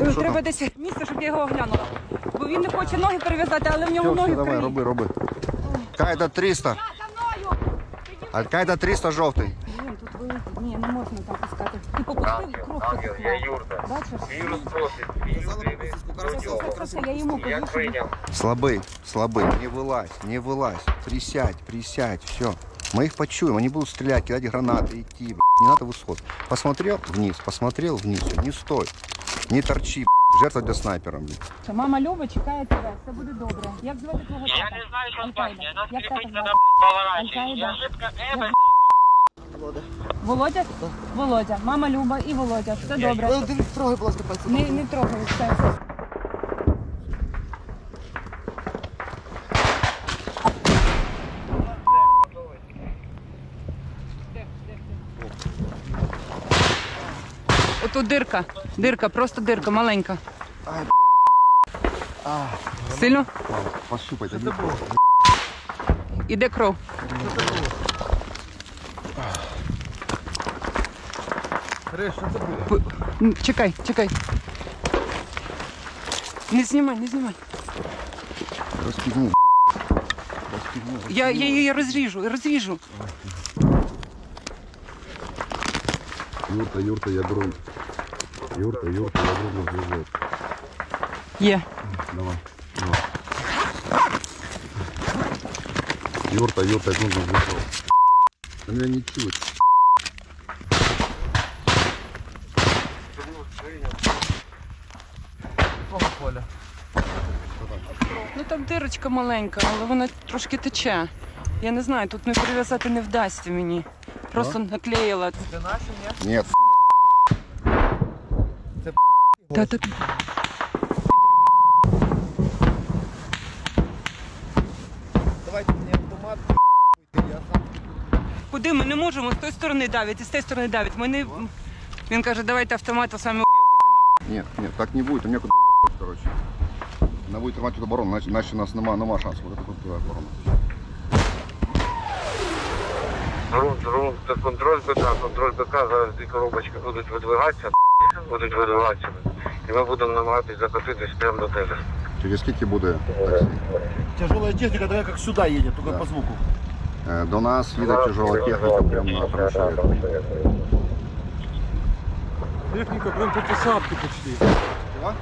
Е, Що Треба там? десь місце, щоб я його оглянула. Бо він не хоче ноги перев'язати, але в нього Все, ноги все, давай, криві. роби, роби. Кайда 300. Аль-Кайда 300 жовтий. Блін, тут великий. Ні, не можна так пускати. Ти попустив і кров Ангел, я потекла. Юрка. Бачиш? Вірус просить, вірус Це просто я йому кажу, Я що прийняв. Слабый, слабый, не вылазь, не вылазь. Присядь, присядь, все. Мы их почуем, они будут стрелять, кидать гранаты, идти, блядь. Не надо высот. Посмотрел вниз, посмотрел вниз, всё, не стой. Не торчи, блядь. Жертва для снайпера, блядь. Мама Люба чекає тебе, все буде добре. Як звати твого тата? Я не знаю, що спать, я нас блядь, поворачивать. Аль-Каїда. Я жидко, э, Володя. Володя? Володя. Мама Люба і Володя. Все добре. Не, не трогай все. все. Ото дирка. Дирка, просто дирка, маленька. Сильно? Пощупай, это Іде кров. П- Чекай, чекай. Не знімай, не знімай. Расстегни. Я, я її розріжу, розріжу. Юрта, Юрта, я грунт. Юрта, Юрта, я грунт движет. Є. Давай, давай. Юрта, Юрта, я грунт движет. Он меня не чует. Ну там дирочка маленька, але вона трошки тече. Я не знаю, тут не перев'язати не вдасться мені. Просто наклеїла. Нет. Та, та, Давайте мені автомат, я сам. Куди ми не можемо? З тої сторони давить, і з тієї сторони давить. Ми не... Він каже, давайте автомат, а самі уйобуйте Нет, нет, так не будет, у меня куда уебать, короче. Она будет тримать тут оборону, иначе у нас нема, нема шансу. Вот твоя оборона. Грунт, грунт, це контроль БК, контроль БК, зараз ці коробочки будуть видвигатися, будуть видвигатися. І ми будемо намагатись закотитись прямо до тебе. Через скільки буде? Тяжелая техника, такая как сюда едет, только Да. по звуку. Е, До нас їде тяжела техніка прямо на траншею. Техніка прям по посадці почти. А?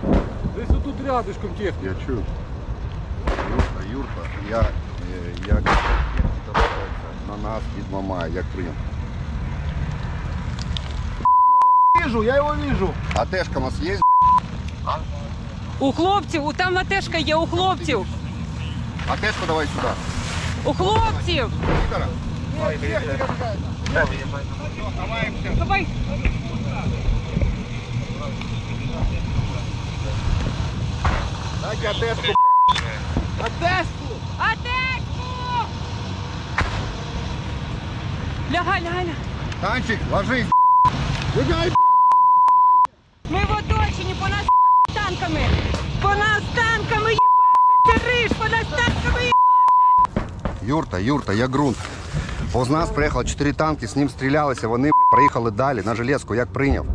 Десь отут рядышком техніка. Я чую. Юрка, Юрка, я, е, як техніка рухається на нас від Мамая, як прийом. Вижу, я его вижу. А тешка у нас є? У хлопців, у там натежка є, у хлопців. А тешку давай сюди. У хлопців. Віктора? Давай. Дайте атешку, Одессу! Атечку! Лягай, лягай, лягай. Танчик, ложись, Бігай, Ми в оточенні, по нас їбашать танками. По нас танками їбашиться риш, по нас танками їбашать. Юрта, Юрта, я ґрунт. Поз нас приїхало 4 танки, з ним стрілялися, вони бля, проїхали далі на железку, як прийняв.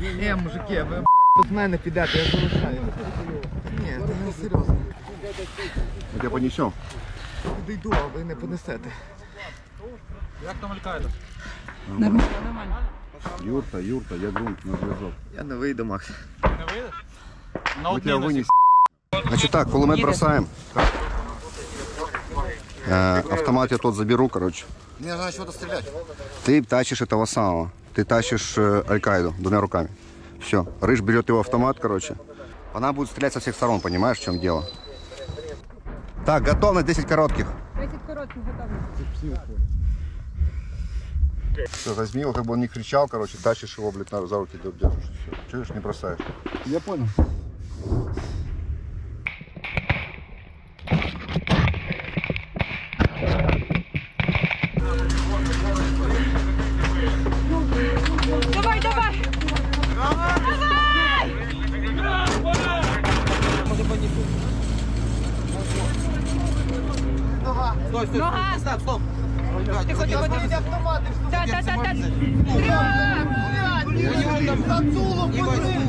Ні, ні, мужики, ви, блядь, без мене підете, я залишаю. Ні, це не серйозно. Ми тебе понесемо. Підійду, а ви не понесете. Як там Аль-Каїда? Нормально, нормально. Юрта, Юрта, я ґрунт на зв'язок. Я не вийду, Макс. На Мы тебя вынесем. Значит так, кулемет бросаем. Э, автомат я тот заберу, короче. Мне надо чего-то стрелять. Ты тащишь этого самого. Ты тащишь э, Аль-Каиду двумя руками. Все. Рыж берет его автомат, короче. Она будет стрелять со всех сторон, понимаешь, в чем дело? Так, готовность 10 коротких. 10 коротких готові. Все, возьми его, как бы он не кричал, короче, тащишь его, блядь, на- за руки держишь. Все. Чуешь, не бросаешь. Я понял. Давай, давай! Стой, стой, Нога! стоп, стоп. Тихо, тихо, тихо. Да, да, да, да. Тревога! Блядь, Зацулов, пацаны!